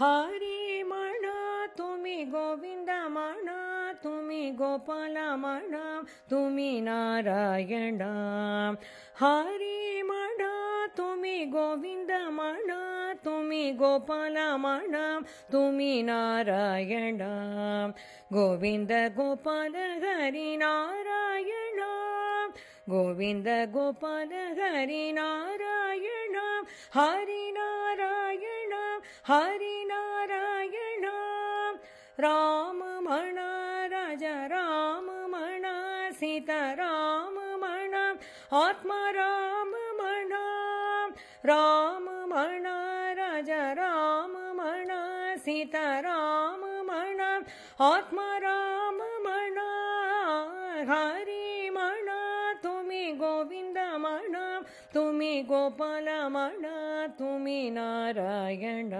हरे म्हणा तुम्ही गोविंद म्हणा तुम्ही गोपाल म्हणा तुम्ही नारायण हरे म्हणा तुम्ही गोविंद म्हणा तुम्ही गोपाल म्हणा तुम्ही नारायण गोविंद गोपाल हरी नारायण गोविन्द गोपाल हरिनारायण हरिनारायण हरि ராம மணா ராஜா ராம மணா சீதா ராம மணா ஆத்மா ராம மணா ராம மணா ராஜா ராம மணா சீதா ராம மணா ஆத்மா ராம மணா ஹரி மணா துமி கோவிந்த மணா तुमि गोपालमणा तुमि नारायण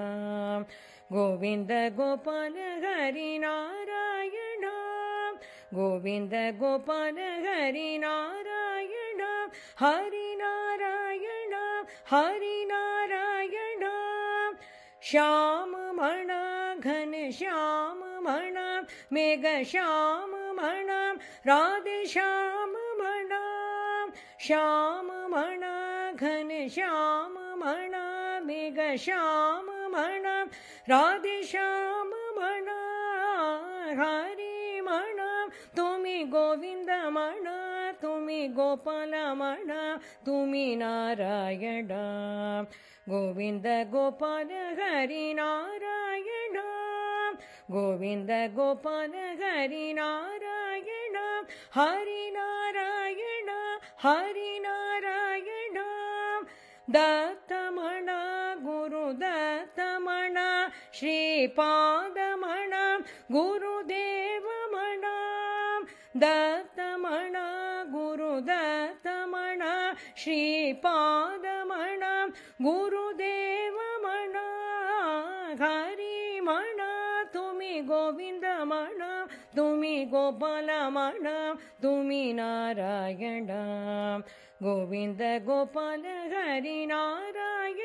गोविन्द गोपन हरि नारायण गोविन्द गोपन हरि नारायण हरि नारायण हरि नारायण श्याम घन श्याम मेघ श्याम राध श्याम श्यामघन श्याम मेघ श्या மணம் ராதிஷாம் மணா ஹரி மணம் துமி கோவிந்த மண துமி கோபால மண துமி நாராயண கோவிந்த கோபால ஹரி நாராயண கோவிந்த கோபால ஹரி நாராயண ஹரி நாராயண ஹரி நாராயணா दत्तमणा गुरुदा श्रीपादमणां गुरुदेवमणां दत्तमणा गुरुदत्तमणा श्रीपादमणां गुरुदेवमणा हरिमणा तुमि गोविन्दमणा तुमि गोपालमणा तुमि नारायण गोविन्द गोपाल हरिनारायण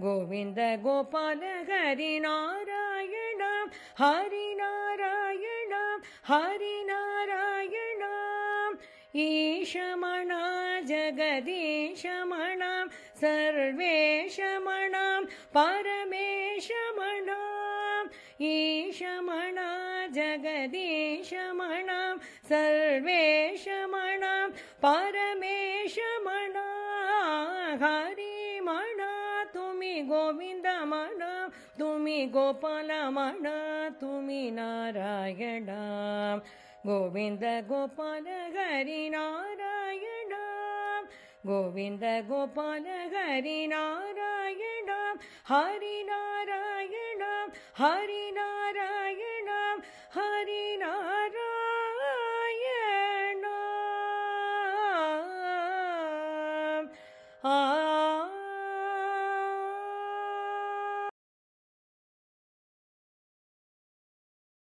गोविन्द गोपाल हरि नारायणं हरि नारायणं हरि नारायण ईशमणा जगदीशमण सर्वे शमणा ईशमणा जगदीशमण सर्वे परमेशमणा हरि ಗೋವಿಂದ ಮಾಡ ತುಮಿ ಗೋಪಾಲ ಮಾಡ ತುಮಿ ನಾರಾಯಣ ಗೋವಿಂದ ಗೋಪಾಲ ಹರಿ ನಾರಾಯಣ ಗೋವಿಂದ ಗೋಪಾಲ ಹರಿ ನಾರಾಯಣ ಹರಿ ನಾರಾಯಣ ಹರಿ